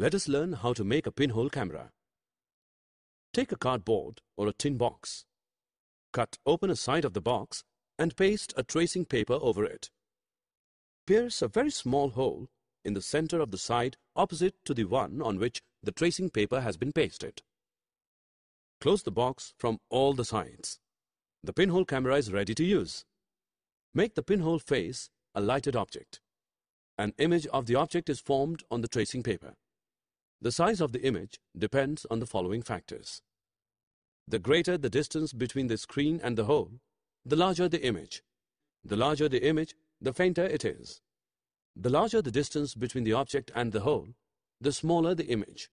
Let us learn how to make a pinhole camera. Take a cardboard or a tin box. Cut open a side of the box and paste a tracing paper over it. Pierce a very small hole in the center of the side opposite to the one on which the tracing paper has been pasted. Close the box from all the sides. The pinhole camera is ready to use. Make the pinhole face a lighted object. An image of the object is formed on the tracing paper. The size of the image depends on the following factors. The greater the distance between the screen and the hole, the larger the image. The larger the image, the fainter it is. The larger the distance between the object and the hole, the smaller the image.